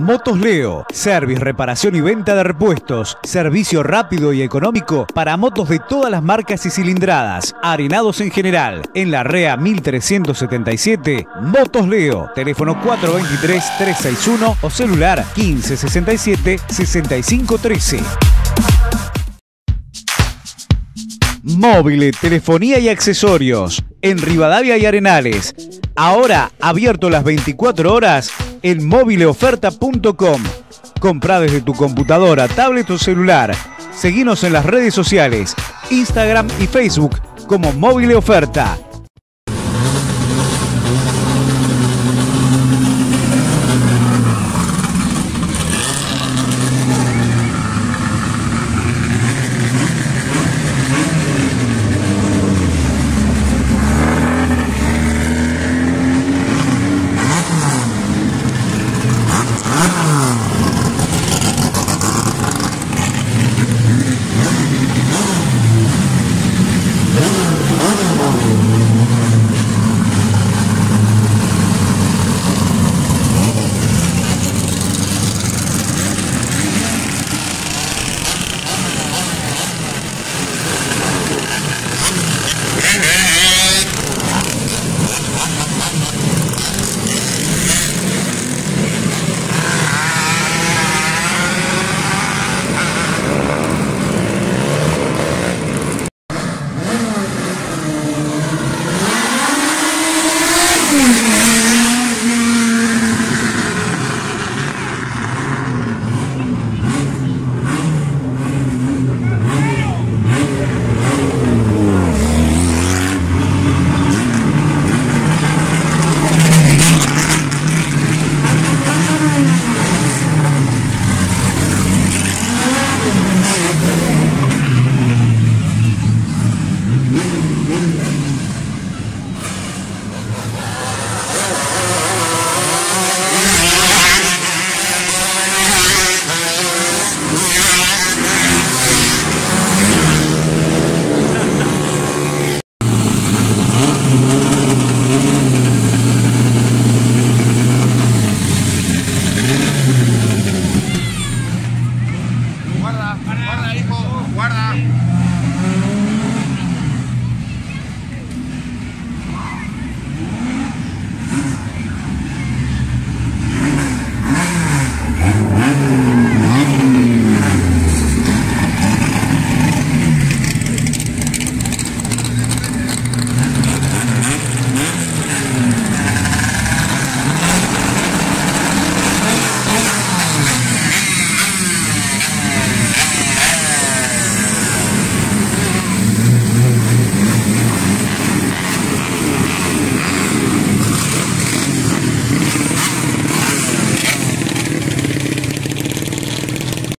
Motos Leo, service, reparación y venta de repuestos, servicio rápido y económico para motos de todas las marcas y cilindradas, arenados en general, en la REA 1377, Motos Leo, teléfono 423-361 o celular 1567-6513. Móvil, telefonía y accesorios en Rivadavia y Arenales. Ahora abierto las 24 horas en móvileoferta.com. Compra desde tu computadora, tablet o celular. Seguinos en las redes sociales, Instagram y Facebook como Móvil Oferta.